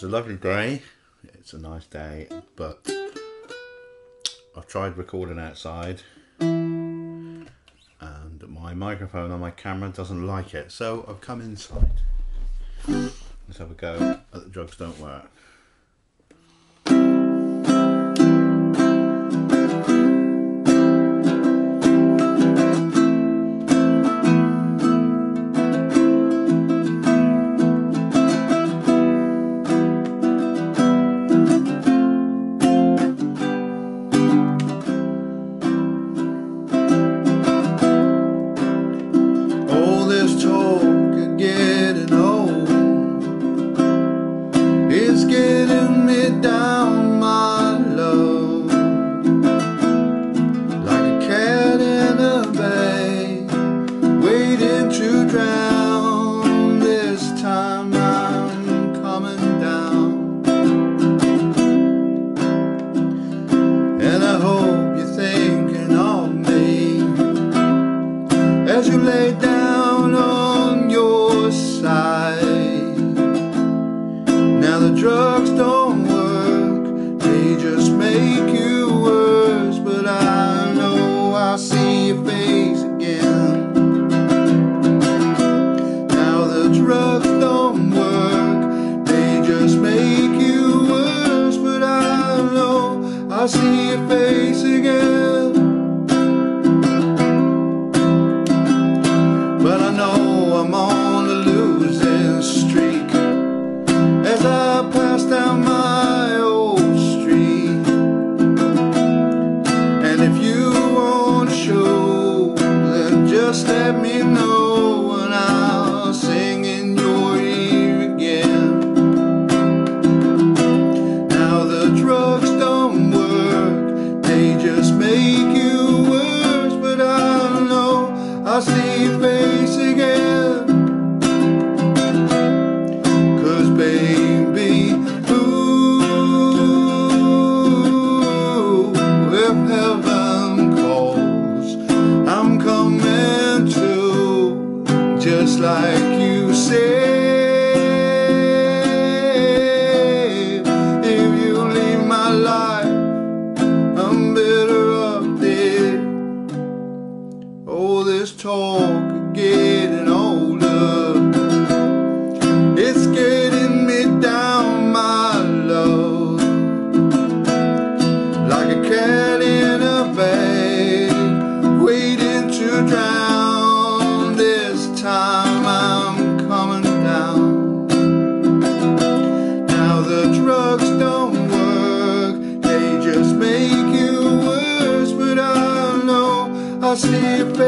It's a lovely day, it's a nice day, but I've tried recording outside and my microphone on my camera doesn't like it, so I've come inside. Let's have a go at the drugs don't work. drugs don't work, they just make you worse. But I know I'll sleep.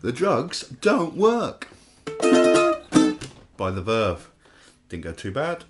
The drugs don't work. By the Verve. Didn't go too bad.